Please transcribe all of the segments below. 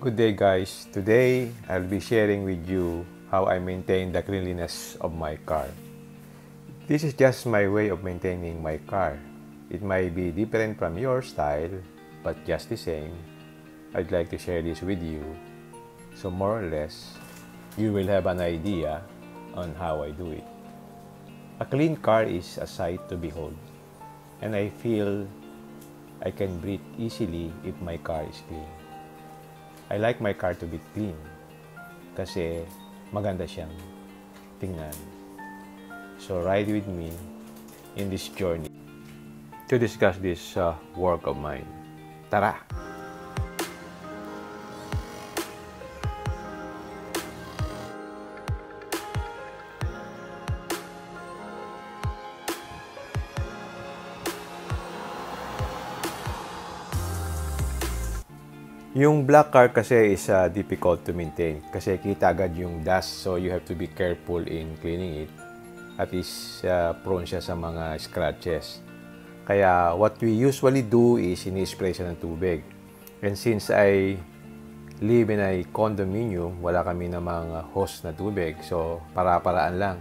Good day guys. Today, I'll be sharing with you how I maintain the cleanliness of my car. This is just my way of maintaining my car. It might be different from your style, but just the same, I'd like to share this with you. So more or less, you will have an idea on how I do it. A clean car is a sight to behold, and I feel I can breathe easily if my car is clean. I like my car to be clean kasi maganda siyang tingnan. So ride with me in this journey to discuss this uh, work of mine. Tara! Yung black car kasi is uh, difficult to maintain kasi kita agad yung dust so you have to be careful in cleaning it at is uh, prone siya sa mga scratches. Kaya what we usually do is ini-spray siya ng tubig. And since I live in a condominium, wala kami namang hose na tubig. So para-paraan lang.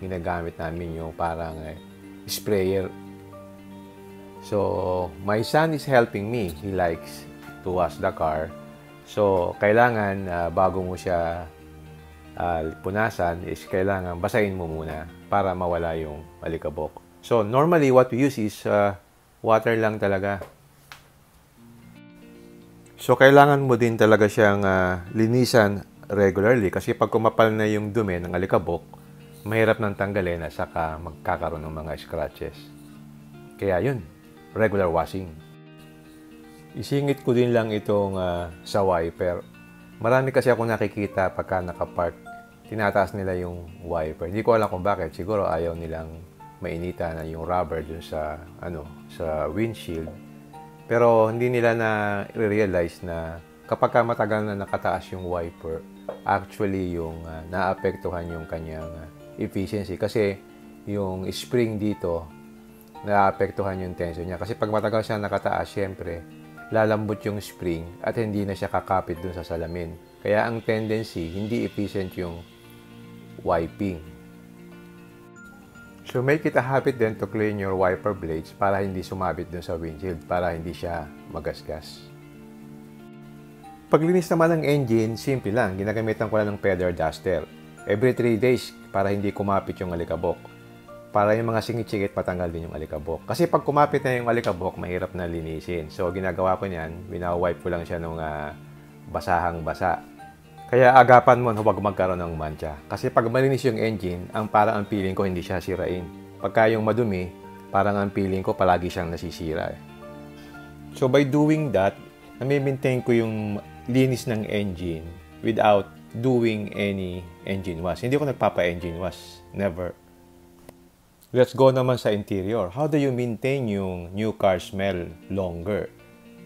Ginagamit namin yung parang uh, sprayer. So my son is helping me. He likes to wash the car. So, kailangan uh, bago mo siya uh, punasan is kailangan basahin mo muna para mawala yung alikabok. So, normally what we use is uh, water lang talaga. So, kailangan mo din talaga siyang uh, linisan regularly kasi pag kumapal na yung dumi ng alikabok, mahirap nang tanggalin at saka magkakaroon ng mga scratches. Kaya yun, regular washing. Isingit ko din lang itong uh, sa wiper. Marami kasi ako nakikita pagka nakapark, tinataas nila yung wiper. Hindi ko alam kung bakit. Siguro ayaw nilang mainita na yung rubber dun sa, ano, sa windshield. Pero hindi nila na realize na kapag matagal na nakataas yung wiper, actually yung uh, naapektuhan yung kanyang uh, efficiency. Kasi yung spring dito, naapektuhan yung tension niya. Kasi pag matagal siya nakataas, syempre, lalambot yung spring at hindi na siya kakapit dun sa salamin. Kaya ang tendency, hindi efficient yung wiping. So make it a habit then to clean your wiper blades para hindi sumabit dun sa windshield, para hindi siya magasgas. Paglinis naman ng engine, simple lang. Ginagamitan ko lang ng feather duster. Every 3 days para hindi kumapit yung alikabok para yung mga singit-singit patanggal din yung alikabok. Kasi pag kumapit na yung alikabok, mahirap na linisin. So, ginagawa ko niyan, winawipe ko lang siya nung uh, basahang basa. Kaya agapan mo huwag magkaroon ng mancha. Kasi pag malinis yung engine, ang parang ang feeling ko hindi siya sirain. Pagka yung madumi, parang ang feeling ko palagi siyang nasisira. Eh. So, by doing that, nami-maintain ko yung linis ng engine without doing any engine wash. Hindi ko nagpapa-engine wash. Never. Let's go naman sa interior. How do you maintain yung new car smell longer?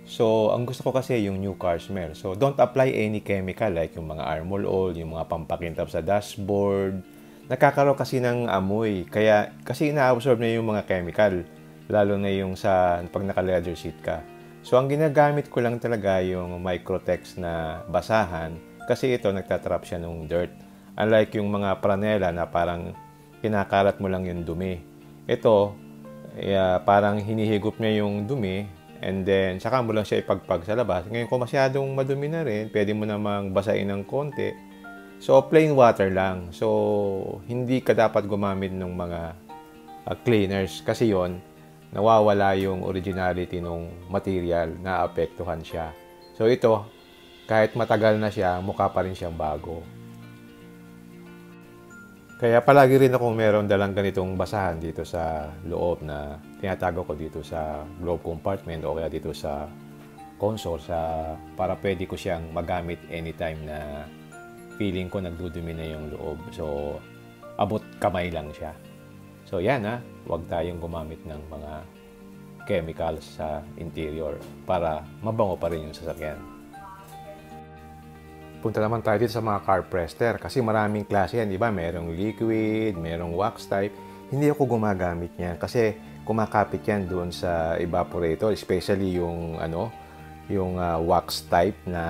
So, ang gusto ko kasi yung new car smell. So, don't apply any chemical like yung mga armor oil, yung mga pampakintab sa dashboard. Nakakaroon kasi ng amoy. Kaya, kasi ina-absorb na yung mga chemical. Lalo na yung sa pag naka-leather seat ka. So, ang ginagamit ko lang talaga yung Microtex na basahan kasi ito nagtatrap siya ng dirt. Unlike yung mga pranela na parang kinakalat mo lang yung dumi. Ito, uh, parang hinihigop niya yung dumi and then saka mo lang siya ipagpag sa labas. Ngayon kung masyadong madumi na rin, pwede mo namang basahin ng konti. So, plain water lang. So, hindi ka dapat gumamit ng mga uh, cleaners kasi yon nawawala yung originality ng material na apektuhan siya. So, ito, kahit matagal na siya, mukha pa rin siyang bago. Kaya palagi rin akong meron dalang ganitong basahan dito sa loob na tinatago ko dito sa glove compartment o kaya dito sa console sa para pwede ko siyang magamit anytime na feeling ko nagdudumi na yung loob. So, abot kamay lang siya. So, yan ha. Huwag tayong gumamit ng mga chemicals sa interior para mabango pa rin yung sasakyan punta naman tayo dito sa mga car prester kasi maraming klase yan, di ba? Merong liquid, merong wax type. Hindi ako gumagamit niyan kasi kumakapit yan doon sa evaporator, especially yung ano, yung uh, wax type na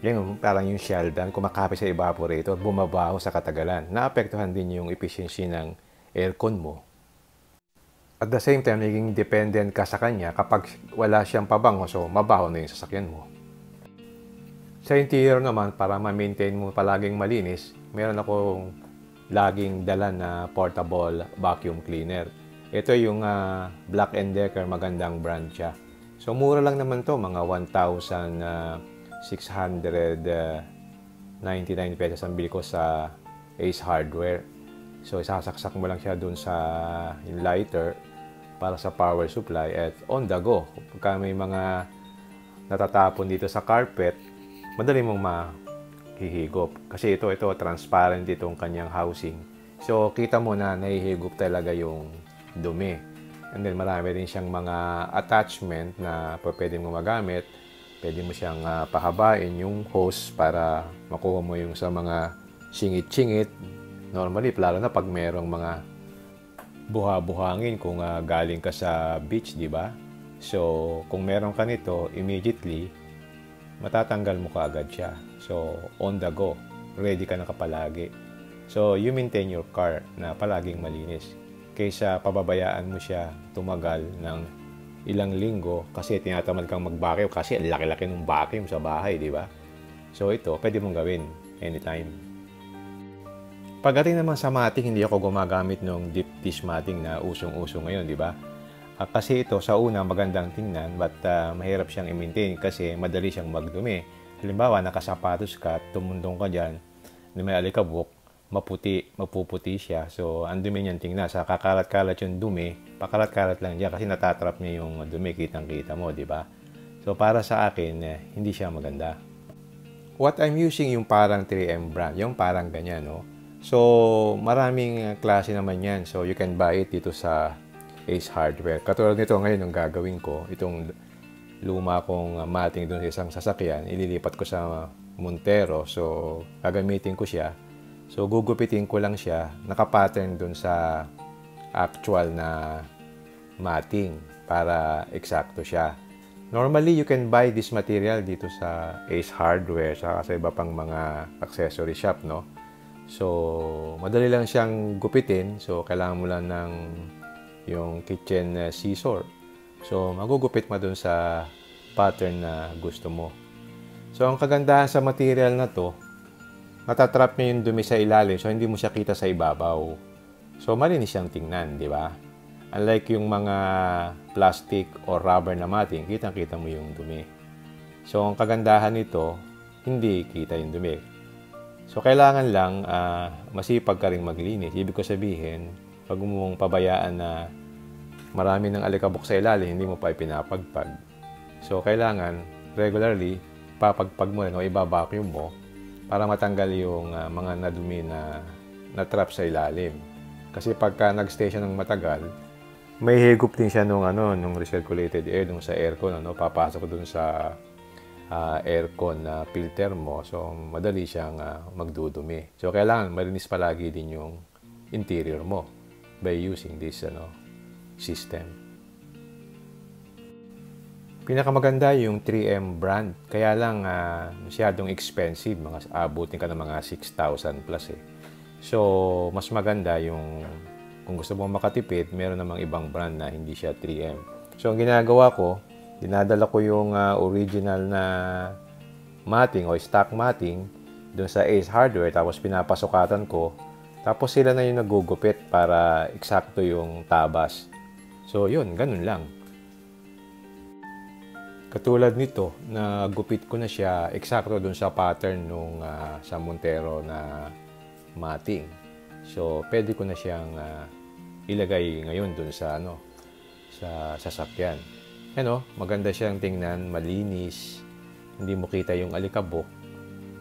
Yan, parang yung Sheldon, kumakapit sa evaporator, bumabaho sa katagalan. Naapektuhan din yung efficiency ng aircon mo. At the same time, naging dependent ka sa kanya kapag wala siyang pabango, so mabaho na yung sasakyan mo. Sa interior naman, para ma-maintain mo palaging malinis, meron akong laging dala na portable vacuum cleaner. Ito yung uh, Black Decker, magandang brand siya. So mura lang naman to, mga 1,699 pesos ang bili ko sa Ace Hardware. So isasaksak mo lang siya dun sa lighter para sa power supply at on the go. Pagka may mga natatapon dito sa carpet, madali mong mahihigop. Kasi ito, ito, transparent itong kanyang housing. So, kita mo na nahihigop talaga yung dumi. And then, marami rin siyang mga attachment na pwede mo magamit. Pwede mo siyang uh, pahabain yung hose para makuha mo yung sa mga singit-singit. Normally, lalo na pag merong mga buha-buhangin kung uh, galing ka sa beach, di ba? So, kung meron ka nito, immediately, matatanggal mo ka agad siya. So, on the go. Ready ka na kapalagi. So, you maintain your car na palaging malinis. Kaysa pababayaan mo siya tumagal ng ilang linggo kasi tinatamad kang mag-vacuum kasi ang laki-laki ng vacuum sa bahay, di ba? So, ito, pwede mong gawin anytime. Pagdating naman sa mating, hindi ako gumagamit ng deep dish mating na usong-uso ngayon, di ba? Uh, kasi ito, sa una, magandang tingnan, but uh, mahirap siyang i-maintain kasi madali siyang magdumi. Halimbawa, nakasapatos ka, tumundong ka dyan, na may alikabok, maputi, mapuputi siya. So, ang dumi niyan tingnan. Sa kakalat-kalat yung dumi, pakalat-kalat lang diyan kasi natatrap niya yung dumi, kitang-kita mo, di ba? So, para sa akin, eh, hindi siya maganda. What I'm using yung parang 3M brand, yung parang ganyan, no? So, maraming klase naman yan. So, you can buy it dito sa Ace Hardware. Katulad nito ngayon, yung gagawin ko, itong luma kong uh, mating doon sa isang sasakyan, ililipat ko sa Montero. So, gagamitin ko siya. So, gugupitin ko lang siya. Nakapattern doon sa actual na mating para eksakto siya. Normally, you can buy this material dito sa Ace Hardware sa iba pang mga accessory shop, no? So, madali lang siyang gupitin. So, kailangan mo lang ng yung kitchen uh, scissor. So, magugupit mo dun sa pattern na gusto mo. So, ang kagandahan sa material na to, matatrap niya yung dumi sa ilalim so hindi mo siya kita sa ibabaw. So, malinis siyang tingnan, di ba? Unlike yung mga plastic or rubber na mating, kitang-kita mo yung dumi. So, ang kagandahan nito, hindi kita yung dumi. So, kailangan lang uh, masipag ka rin maglinis. Ibig ko sabihin, pag mong pabayaan na marami ng alikabok sa ilalim, hindi mo pa ipinapagpag. So, kailangan regularly, papagpag mo rin o ibabacuum mo para matanggal yung uh, mga nadumi na na-trap sa ilalim. Kasi pagka nag-stay siya ng matagal, may higup din siya nung ano, nung recirculated air nung sa aircon ano, papasok dun sa uh, aircon na filter mo. So, madali siyang uh, magdudumi. So, kailangan marinis palagi din yung interior mo by using this ano, system. Pinakamaganda yung 3M brand. Kaya lang uh, masyadong expensive. Mga, abutin ka ng mga 6,000 plus eh. So, mas maganda yung kung gusto mong makatipid, meron namang ibang brand na hindi siya 3M. So, ang ginagawa ko, dinadala ko yung uh, original na matting o stock matting doon sa Ace Hardware tapos pinapasukatan ko tapos sila na yung nagugupit para eksakto yung tabas. So yun, ganun lang. Katulad nito, nagupit ko na siya eksakto doon sa pattern nung uh, sa Montero na matting. So pwede ko na siyang uh, ilagay ngayon doon sa ano sa sasakyan. Ano, maganda siyang tingnan, malinis, hindi mo kita yung alikabok.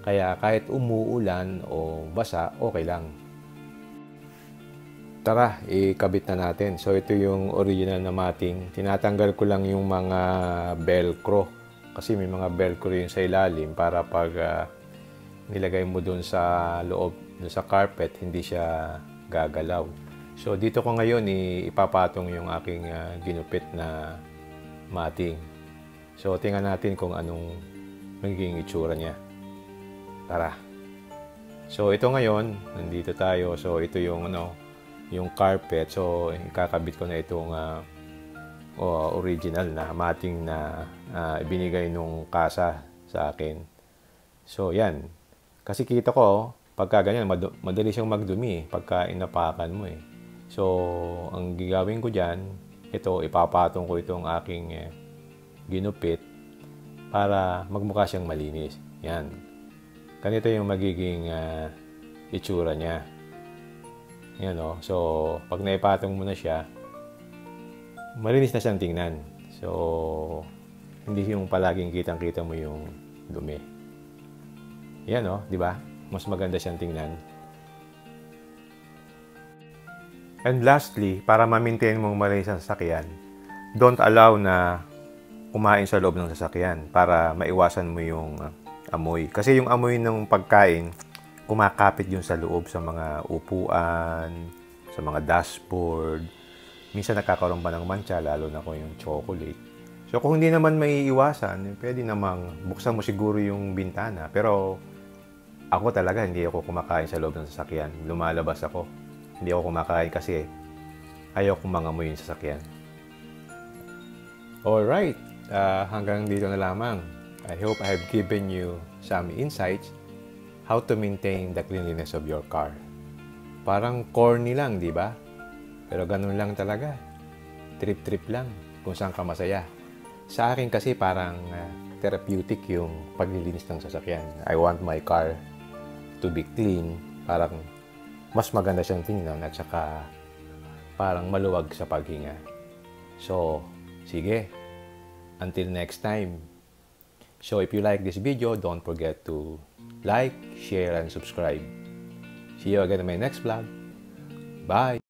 Kaya kahit umuulan o basa, okay lang. Tara, ikabit na natin. So ito yung original na mating. Tinatanggal ko lang yung mga velcro. Kasi may mga velcro yun sa ilalim para pag uh, nilagay mo dun sa loob, dun sa carpet, hindi siya gagalaw. So dito ko ngayon ipapatong yung aking uh, ginupit na mating. So, tingnan natin kung anong magiging itsura niya. Tara. So, ito ngayon, nandito tayo. So, ito yung, ano, yung carpet. So, ikakabit ko na itong uh, original na mating na uh, ibinigay nung kasa sa akin. So, yan. Kasi kita ko, pagka ganyan, mad- madali siyang magdumi eh, pagka inapakan mo eh. So, ang gagawin ko dyan, ito, ipapatong ko itong aking eh, ginupit para magmukha siyang malinis. Yan. Ganito yung magiging uh, itsura niya. Yan o. Oh. So, pag naipatong mo na siya, malinis na siyang tingnan. So, hindi yung palaging kitang-kita mo yung dumi. Yan o, oh, di ba? Mas maganda siyang tingnan. And lastly, para ma-maintain mong malinis ang sasakyan, don't allow na kumain sa loob ng sasakyan para maiwasan mo yung uh, amoy. Kasi yung amoy ng pagkain, kumakapit yun sa loob sa mga upuan, sa mga dashboard. Minsan nakakaroon pa ng mancha, lalo na kung yung chocolate. So kung hindi naman may iwasan, pwede namang buksan mo siguro yung bintana. Pero ako talaga, hindi ako kumakain sa loob ng sasakyan. Lumalabas ako. Hindi ako kumakain kasi ayaw kong mangamoy yung sasakyan. Alright, uh, hanggang dito na lamang. I hope I have given you some insights how to maintain the cleanliness of your car. Parang corny lang, di ba? Pero ganun lang talaga. Trip-trip lang kung saan ka masaya. Sa akin kasi parang uh, therapeutic yung paglilinis ng sasakyan. I want my car to be clean. Parang mas maganda siyang tingnan at saka parang maluwag sa paghinga. So, sige. Until next time. So, if you like this video, don't forget to like, share, and subscribe. See you again in my next vlog. Bye!